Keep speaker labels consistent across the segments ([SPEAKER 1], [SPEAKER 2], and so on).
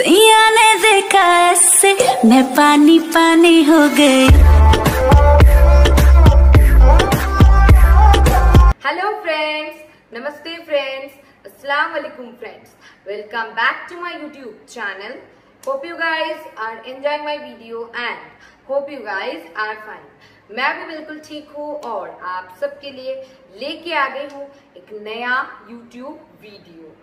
[SPEAKER 1] सैया ने देखा ऐसे, मैं पानी पानी हो गई।
[SPEAKER 2] हेलो फ्रेंड्स नमस्ते फ्रेंड्स अस्सलाम वालेकुम friends welcome back to my YouTube channel hope you guys are enjoy my video and hope you guys are fine मैं भी बिल्कुल ठीक हूँ और आप सबके लिए लेके आ गई हूँ एक नया YouTube video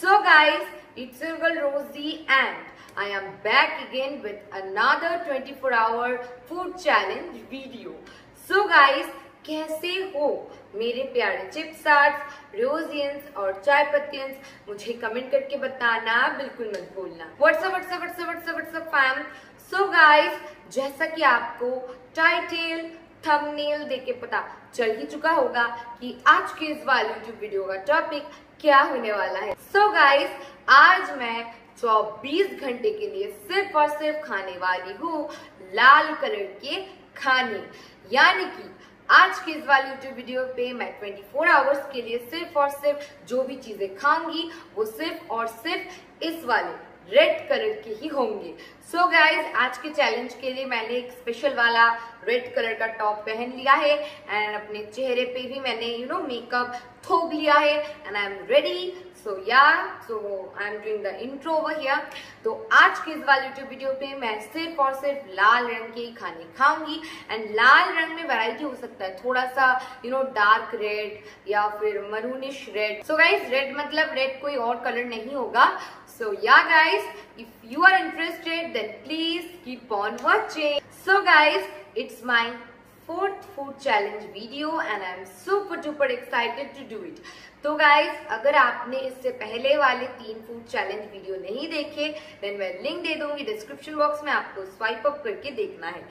[SPEAKER 2] So guys, it's your girl Rosie and I am back again with another 24 hour food challenge video. So guys, कैसे हो? मेरे प्यारे चिप्स रोजियंस और चाय पत्तियंस मुझे कमेंट करके बताना बिल्कुल मत भूलना। What's up what's up what's up what's up what's up fam so guys जैसा कि आपको टाइटल थंबनेल देख के पता चल ही चुका होगा कि आज के इस वाले यूट्यूब वीडियो का टॉपिक क्या होने वाला है? सो so गाइस आज मैं 24 घंटे के लिए सिर्फ़ और सिर्फ़ खाने वाली हूँ लाल कलर के खाने। यानी कि आज के इस वाली यूट्यूब वीडियो पे मैं 24 आवर्स के लिए सिर्फ़ और सिर्फ़ जो भी चीज़ें खाऊँगी, वो सिर्फ़ और सिर्फ़ इस वाले रेड कलर के ही होंगे। सो so गाइज़ आज के चैलेंज के लिए मैंने एक स्पेशल वाला रेड कलर का टॉप पहन लिया है एंड अपने चेहरे पे भी मैंने यू नो मेकअप थोप लिया है and I am ready so yeah so I am doing the intro over here तो आज के इस वाले यूट्यूब वीडियो पे मैं सिर्फ़ और सिर्फ़ लाल रंग के ही खाने खाऊँगी एंड लाल रंग में वैरायटी हो सकता है। थोड़ा सा यू नो डार्क रेड या फिर maroonish red so guys red मतलब रेड कोई और कलर नहीं होगा। Yeah guys if you are interested then please keep on watching so guys it's my fourth food challenge video and I am super duper excited to do it तो guys अगर आपने इससे पहले वाले तीन फ़ूड चैलेंज वीडियो नहीं देखे then मैं लिंक दे दूँगी डिस्क्रिप्शन बॉक्स में आपको स्वाइप अप करके देखना है.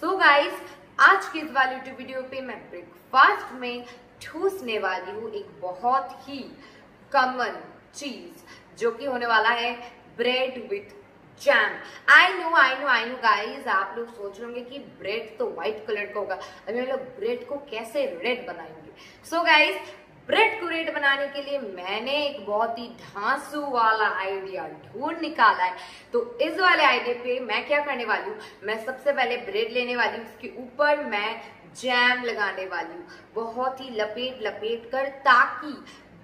[SPEAKER 2] सो so गाइज़ आज के इस वाले यूट्यूब वीडियो पे मैं ब्रेकफास्ट में ठूसने वाली हूँ एक बहुत ही कॉमन चीज़. जो कि होने वाला है bread with jam I know I know I know guys आप लोग सोच रहे होंगे कि ब्रेड तो व्हाइट कलर का होगा। अभी हम लोग ब्रेड को कैसे रेड बनाएँगे? सो so गाइस ब्रेड को रेड बनाने के लिए मैंने एक बहुत ही ढांसू वाला आइडिया ढूंढ निकाला है। तो इस वाले आइडिया पे मैं क्या करने वाली हूँ? मैं सबसे पहले ब्रेड लेने वाली हूँ, उसके ऊपर मैं जैम लगाने वाली हूँ। बहुत ही लपेट लपेट कर ताकि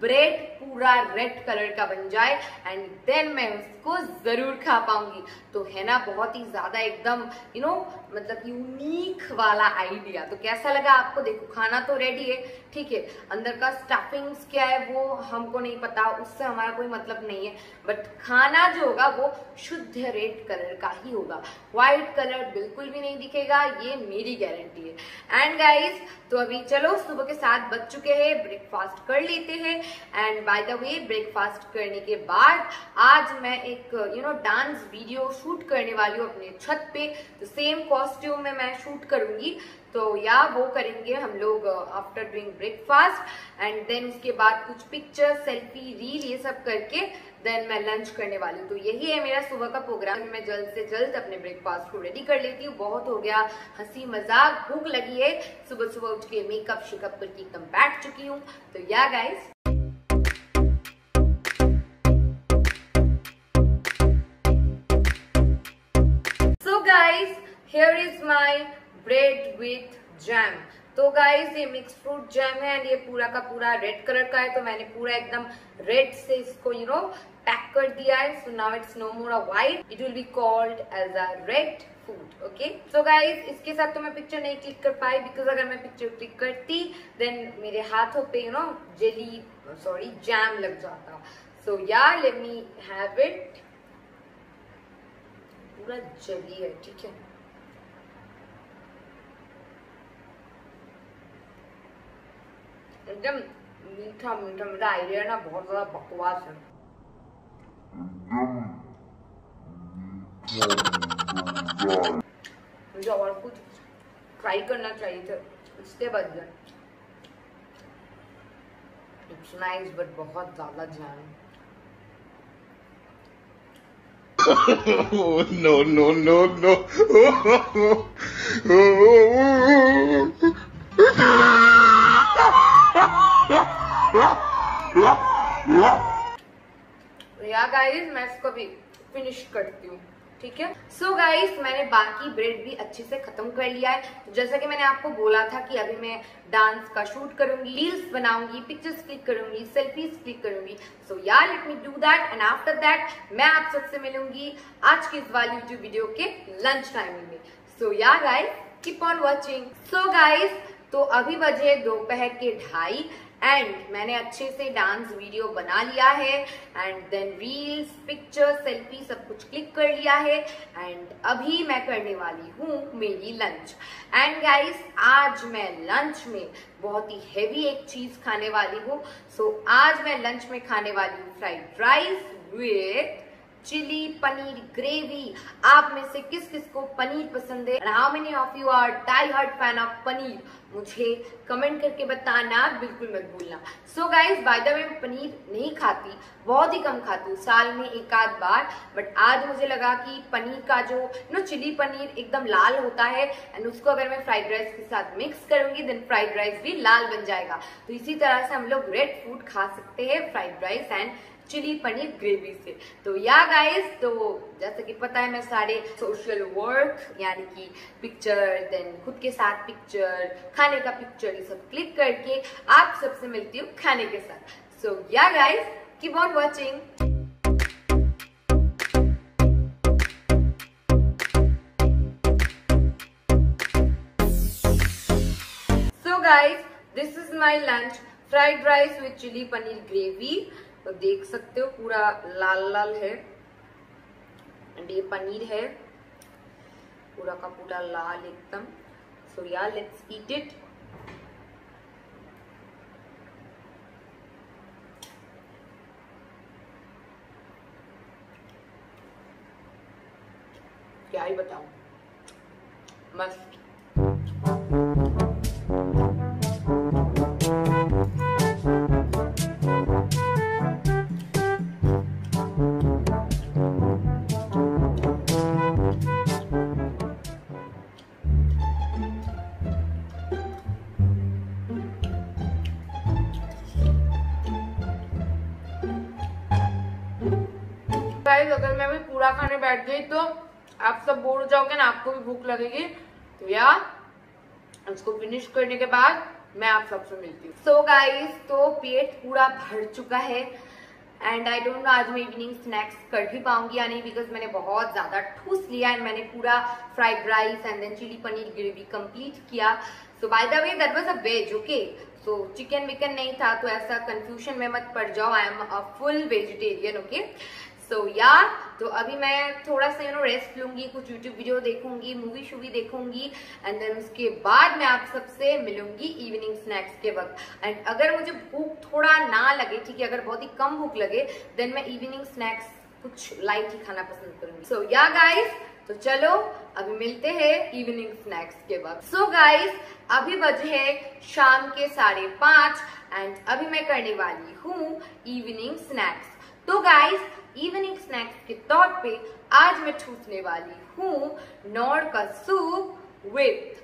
[SPEAKER 2] ब्रेड पूरा रेड कलर का बन जाए एंड देन मैं उसको ज़रूर खा पाऊँगी। तो है ना, बहुत ही ज़्यादा एकदम यू नो मतलब यूनिक वाला आइडिया तो कैसा लगा आपको? देखो, खाना तो रेडी है, ठीक है। अंदर का स्टफिंग्स क्या है, वो हमको नहीं पता, उससे हमारा कोई मतलब नहीं है। बट खाना जो होगा, वो शुद्ध रेड कलर का ही होगा। व्हाइट कलर बिल्कुल भी नहीं दिखेगा, ये मेरी गारंटी है। एंड गाइज़ तो अभी चलो, सुबह के साथ बज चुके हैं ब्रेकफास्ट कर लेते हैं। And by the way breakfast करने के बाद आज मैं एक you know dance video shoot करने वाली हूँ अपने छत पे। तो सेम कॉस्ट्यूम में मैं शूट करूँगी। तो या वो करेंगे हम लोग after doing breakfast and then उसके बाद कुछ पिक्चर सेल्फी रील ये सब करके देन मैं लंच करने वाली हूँ। तो यही है मेरा सुबह का प्रोग्राम मैं जल्द से जल्द अपने ब्रेकफास्ट को रेडी कर लेती हूँ। बहुत हो गया, हँसी मज़ाक, भूख लगी है। सुबह सुबह उठ के मेकअप शेकअप करके एकदम बैठ चुकी हूँ। तो yeah guys guys here is my bread with jam तो गाइस ये मिक्स फ्रूट जैम है एंड ये पूरा का पूरा रेड कलर का है तो मैंने पूरा एकदम रेड से इसको यू नो पैक कर दिया है। So now it's no more a white it will be called as a red food okay so guys इसके साथ तो मैं पिक्चर नहीं क्लिक कर पाई बिकॉज़ अगर मैं पिक्चर क्लिक करती देन मेरे हाथों पे you know jelly sorry jam लग जाता। सो या लेट मी हैव इट पूरा जली है, ठीक है? एकदम मीठा मीठा मेरा आइडिया ना बहुत ज़्यादा बकवास है मुझे और कुछ ट्राई करना चाहिए था इसके बदले इट्स नाइस बट बहुत ज़्यादा जान
[SPEAKER 3] oh, no, no, no, no.
[SPEAKER 2] Yeah guys मैं इसको भी फिनिश करती हूँ, ठीक है? सो so गाइस मैंने बाकी ब्रेड भी अच्छे से खत्म कर लिया है। तो जैसा कि मैंने आपको बोला था कि अभी मैं डांस का शूट करूँगी रील्स बनाऊँगी पिक्चर्स क्लिक करूँगी सेल्फीज क्लिक करूँगी। सो यार let me do that and after that मैं आप सबसे मिलूँगी आज की इस वाली यूट्यूब वीडियो के लंच टाइमिंग में। सो यार guys keep on watching so guys तो अभी बजे दोपहर के ढाई। एंड मैंने अच्छे से डांस वीडियो बना लिया है। And then reels picture selfie सब कुछ क्लिक कर लिया है। एंड अभी मैं करने वाली हूँ मेरी लंच एंड गाइस आज मैं लंच में बहुत ही हेवी एक चीज़ खाने वाली हूँ। सो so, आज मैं लंच में खाने वाली हूँ fried rice with chilli paneer gravy. आप में से किस किस को पनीर पसंद है? How many of you are die hard fan of paneer? मुझे कमेंट करके बताना, बिल्कुल मत भूलना। So guys by the way paneer नहीं खाती, बहुत ही कम खाती हूँ, साल में एक आध बार। बट आज मुझे लगा कि पनीर का जो नो चिली पनीर एकदम लाल होता है एंड उसको अगर मैं फ्राइड राइस के साथ मिक्स करूँगी देन फ्राइड राइस भी लाल बन जाएगा। तो इसी तरह से हम लोग रेड फ़ूड खा सकते हैं fried rice and chilli paneer gravy से। तो या गाइस तो जैसे कि पता है, मैं सारे सोशल वर्क यानी कि पिक्चर देन खुद के साथ पिक्चर खाने का पिक्चर ये सब क्लिक करके आप सबसे मिलती हूँ खाने के साथ। So yeah guys keep on watching guys, this is my lunch, fried rice with chili paneer gravy तो देख सकते हो, पूरा लाल लाल है। एंड ये पनीर है। पूरा का पूरा लाल एकदम। सो या लेट्स ईट इट क्या ही बताऊँ। मस्त। बैठ गई तो आप सब बोर हो जाओगे ना, आपको भी भूख लगेगी। तो या उसको फिनिश करने के बाद मैं आप सबसे मिलती हूँ। सो गाइस तो पेट पूरा भर चुका है एंड आई डोंट नो आज मैं इवनिंग स्नैक्स कर भी पाऊँगी या नहीं बिकॉज़ मैंने बहुत ज़्यादा ठूस लिया एंड मैंने पूरा fried rice and then chilli paneer gravy complete किया। So by the way that was a veg okay so chicken विकन नहीं था तो ऐसा कंफ्यूजन में मत पड़ जाओ I am a full vegetarian okay so so, yeah yeah, तो अभी मैं थोड़ा सा यू नो रेस्ट लूँगी कुछ यूट्यूब वीडियो देखूँगी मूवी शूवी देखूँगी एंड देन उसके बाद मैं आप सबसे मिलूँगी इवनिंग स्नैक्स के वक्त। एंड अगर मुझे भूख थोड़ा ना लगे ठीक है अगर बहुत ही कम भूख लगे देन मैं इवनिंग स्नैक्स कुछ लाइट ही खाना पसंद करूँगी। सो या गाइस तो चलो अभी मिलते हैं इवनिंग स्नैक्स के वक्त। सो गाइस अभी बजे है शाम के साढ़े एंड अभी मैं करने वाली हूँ इवनिंग स्नैक्स तो गाइस इवनिंग स्नैक्स के तौर पे आज मैं छूटने वाली हूँ नॉर का सूप विथ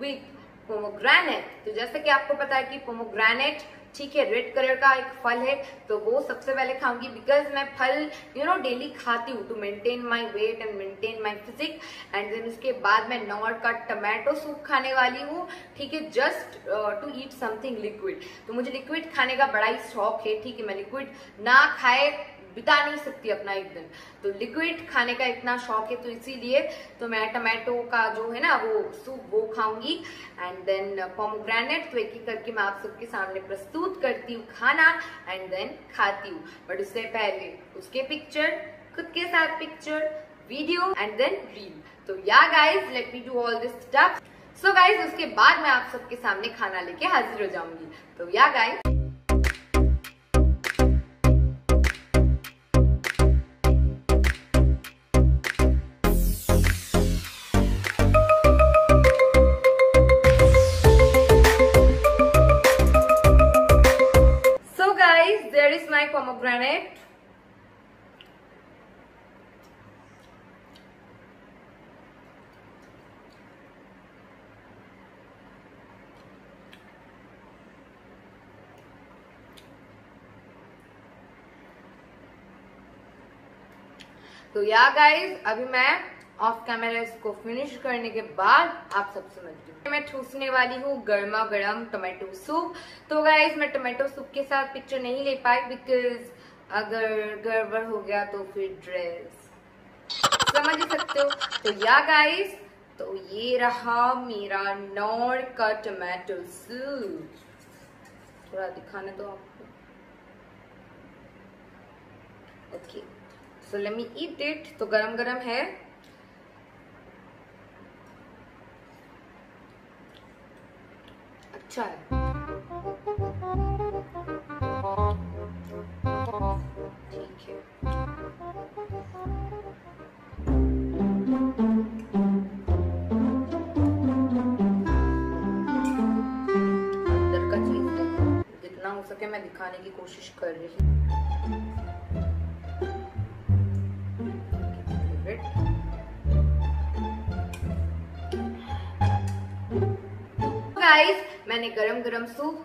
[SPEAKER 2] विथ पोमोग्रेनेट तो जैसे कि आपको पता है कि पोमोग्रेनेट ठीक है रेड कलर का एक फल है तो वो सबसे पहले खाऊँगी बिकॉज़ मैं फल यू नो डेली खाती हूँ to maintain my weight and maintain my physique and then उसके बाद मैं नॉर्थ का टमाटो सूप खाने वाली हूँ, ठीक है just to eat something liquid तो मुझे लिक्विड खाने का बड़ा ही शौक है, ठीक है, मैं लिक्विड ना खाए बिता नहीं सकती अपना एक दिन। तो लिक्विड खाने का इतना शौक है तो इसीलिए तो मैं टमाटो का जो है ना, वो सूप वो खाऊँगी। एंड देन पोमोग्रेनेट तो एक एक करके मैं आप सबके सामने प्रस्तुत करती हूँ खाना एंड देन खाती हूँ। बट उससे पहले उसके पिक्चर खुद के साथ picture video and then reel तो yeah guys let me do all this stuff so guys उसके बाद मैं आप सबके सामने खाना लेके हाजिर हो जाऊँगी। तो या गाइज़ तो या गाइज़ अभी मैं ऑफ़ कैमरा इसको फिनिश करने के बाद आप सबसे मिलती हूँ। मैं ठूसने वाली हूँ गर्मा गर्म टोमेटो सूप तो गाइज़ मैं टोमेटो सूप के साथ पिक्चर नहीं ले पाई बिकॉज़ अगर गड़बड़ हो गया तो फिर ड्रेस समझ सकते हो? तो या गाइस तो ये रहा मेरा नॉर का टोमेटो सूप थोड़ा दिखाने दो आपको। Okay so let me eat it तो गरम गरम है। अच्छा है। हो सके मैं दिखाने की कोशिश कर रही हूँ। गाइस मैंने गरम गरम सूप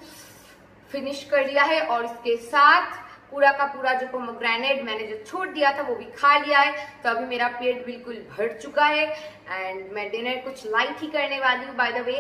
[SPEAKER 2] फिनिश कर लिया है और इसके साथ पूरा का पूरा जो पोमोग्रेनेट मैंने जो छोड़ दिया था, वो भी खा लिया है। तो अभी मेरा पेट बिल्कुल भर चुका है। एंड मैं डिनर कुछ लाइट ही करने वाली हूँ by the way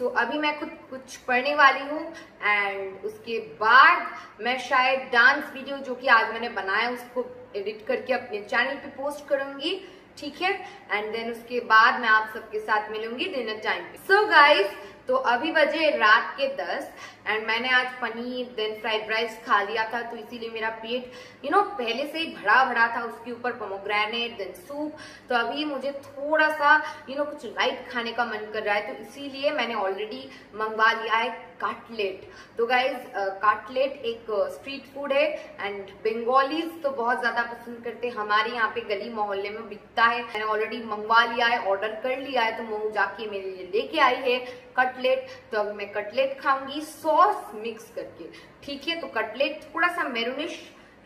[SPEAKER 2] so so, अभी मैं खुद कुछ पढ़ने वाली हूँ एंड उसके बाद मैं शायद डांस वीडियो जो कि आज मैंने बनाया उसको एडिट करके अपने चैनल पे पोस्ट करूँगी ठीक है? एंड देन उसके बाद मैं आप सबके साथ मिलूँगी डिनर टाइम पे। सो गाइस तो अभी बजे रात के 10 एंड मैंने आज पनीर देन फ्राइड राइस खा लिया था तो इसीलिए मेरा पेट यू नो पहले से ही भरा भरा था, उसके ऊपर पोमोग्रेनेट देन सूप तो अभी मुझे थोड़ा सा यू नो कुछ लाइट खाने का मन कर रहा है तो इसीलिए मैंने ऑलरेडी मंगवा लिया है। काटलेट तो गाइज़ काटलेट एक स्ट्रीट फ़ूड है एंड बंगालीज तो बहुत ज़्यादा पसंद करते हैं। हमारे यहाँ पे गली मोहल्ले में बिकता है। मैंने ऑलरेडी मंगवा लिया है ऑर्डर कर लिया है तो मैं जाके मेरे लिए लेके आई है कटलेट तो अब मैं कटलेट खाऊँगी सॉस मिक्स करके। ठीक है तो कटलेट थोड़ा सा मेरूनिश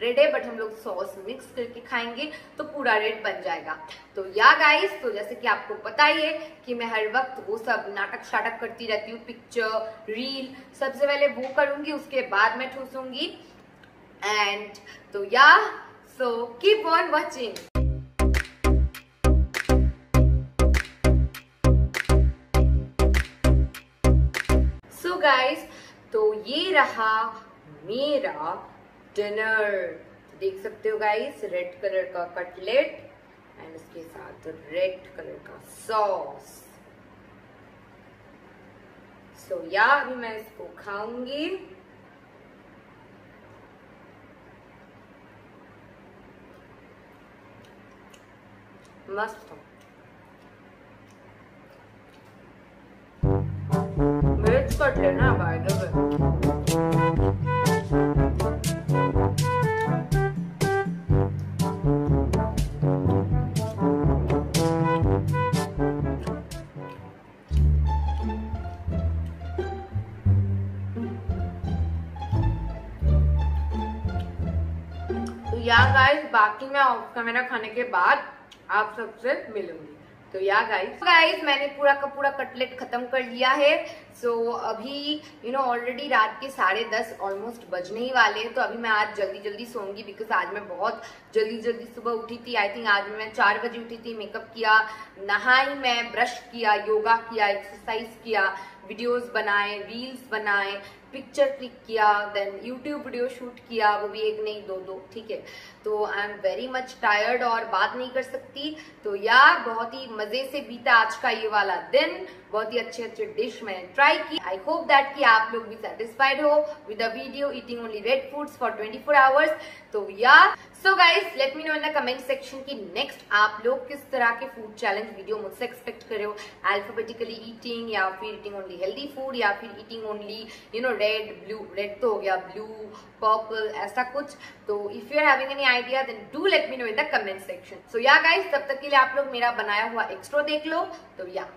[SPEAKER 2] रेड है बट हम लोग सॉस मिक्स करके खाएँगे तो पूरा रेड बन जाएगा। तो या गाइस तो जैसे कि आपको पता ही है कि मैं हर वक्त वो सब नाटक शाटक करती रहती हूँ पिक्चर रील सबसे पहले वो करूँगी, उसके बाद मैं ठूसूँगी। एंड तो yeah so keep on watching guys तो ये रहा मेरा डिनर देख सकते हो गाइस रेड कलर का कटलेट एंड उसके साथ रेड कलर का सॉस सो या अभी मैं इसको खाऊँगी। मस्त मिर्च कटलेट ना बाय द वे मैं कैमरा खाने के बाद आप सबसे मिलूँगी। तो या गाइस गाइस मैंने पूरा का पूरा कटलेट खत्म कर लिया है। सो so, अभी यू नो ऑलरेडी रात के साढ़े दस ऑलमोस्ट बजने ही वाले हैं। तो अभी मैं आज जल्दी जल्दी सोऊँगी बिकॉज़ आज मैं बहुत जल्दी जल्दी सुबह उठी थी। आई थिंक आज मैं चार बजे उठी थी मेकअप किया नहाई मैं ब्रश किया योगा किया एक्सरसाइज किया वीडियोस बनाए रील्स बनाए। पिक्चर क्लिक किया देन यूट्यूब वीडियो शूट किया, वो भी एक नहीं, दो दो, ठीक है। तो I am very much tired और बात नहीं कर सकती। तो यार, बहुत ही मज़े से बीता आज का ये वाला दिन। बहुत ही अच्छे अच्छे डिश मैंने ट्राई की। आई होप दैट कि आप लोग भी सेटिस्फाइड हो। With eating eating only red foods for 24 hours तो यार so guys let me know in the comment section की नेक्स्ट आप लोग किस तरह के फ़ूड चैलेंज वीडियो मुझसे एक्सपेक्ट कर रहे हो? अल्फाबेटिकली ईटिंग या फिर ईटिंग ओनली हेल्दी फ़ूड या फिर eating only you know red blue red तो हो गया ब्लू पर्पल ऐसा कुछ। तो if you are having any idea then do let me know in the comment section so yeah guys तब तक के लिए आप लोग मेरा बनाया हुआ एक्स्ट्रो देख लो। तो yeah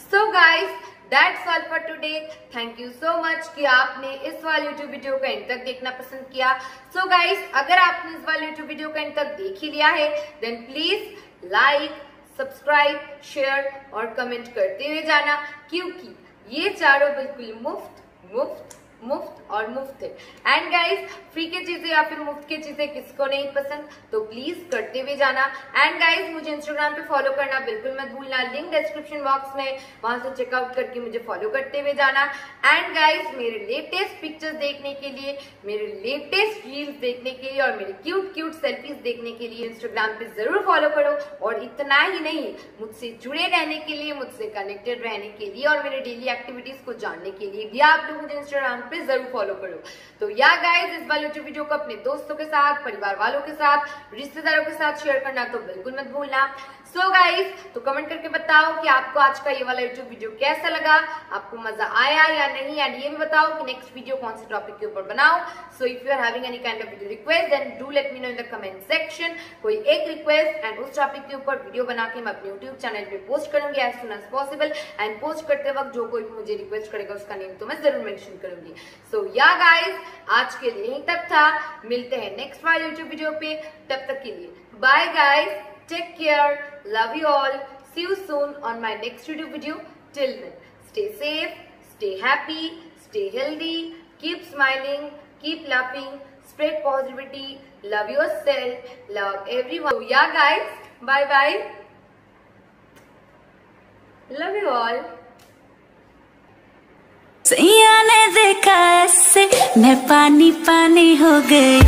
[SPEAKER 2] so guys that's all for today thank you so much कि आपने इस वाले यूट्यूब वीडियो को एंड तक देखना पसंद किया। सो so गाइस अगर आपने इस वाले यूट्यूब वीडियो का एंड तक देख ही लिया है then please like subscribe share और कमेंट करते हुए जाना, क्योंकि ये चारों बिल्कुल मुफ़्त मुफ़्त मुफ़्त और मुफ़्त एंड गाइस फ्री की चीज़ें या फिर मुफ़्त की चीज़ें किसको नहीं पसंद तो प्लीज़ करते हुए जाना। एंड गाइस मुझे इंस्टाग्राम पे फॉलो करना बिल्कुल मत भूलना। लिंक डिस्क्रिप्शन बॉक्स में, वहाँ से चेकआउट करके मुझे फॉलो करते हुए जाना। एंड गाइस मेरे लेटेस्ट पिक्चर्स देखने के लिए, मेरे लेटेस्ट रील्स देखने के लिए और मेरे क्यूट क्यूट सेल्फीज देखने के लिए इंस्टाग्राम पे ज़रूर फॉलो करो। और इतना ही नहीं, मुझसे जुड़े रहने के लिए, मुझसे कनेक्टेड रहने के लिए और मेरे डेली एक्टिविटीज़ को जानने के लिए भी आप लोग मुझे इंस्टाग्राम पे ज़रूर फॉलो करो। तो या गाइज़ इस वाले वीडियो को अपने दोस्तों के साथ, परिवार वालों के साथ, रिश्तेदारों के साथ शेयर करना तो बिल्कुल मत भूलना। सो so गाइज़ तो कमेंट करके बताओ कि आपको आज का ये वाला यूट्यूब वीडियो कैसा लगा? आपको मज़ा आया या नहीं? एंड ये भी बताओ कि नेक्स्ट वीडियो कौन से टॉपिक के ऊपर बनाओ so if you are having any kind of video request then do let me know in the comment section कोई एक रिक्वेस्ट एंड उस टॉपिक के ऊपर वीडियो बना के मैं अपने यूट्यूब चैनल पे पोस्ट करूँगी as soon as possible and post करते वक्त जो कोई भी मुझे रिक्वेस्ट करेगा, उसका नेम तो मैं ज़रूर मेंशन करूँगी. सो या गाइज़ आज के लिए यही तक था। मिलते हैं नेक्स्ट वाले यूट्यूब वीडियो पे। तब तक के लिए bye guys Take care. Love you all. See you soon on my next YouTube video. Till then, stay safe, stay happy, stay healthy, keep smiling, keep laughing, spread positivity, love yourself, love everyone. So yeah guys, bye bye. Love you all.
[SPEAKER 1] सैया ने देखा ऐसे मैं पानी पानी हो गई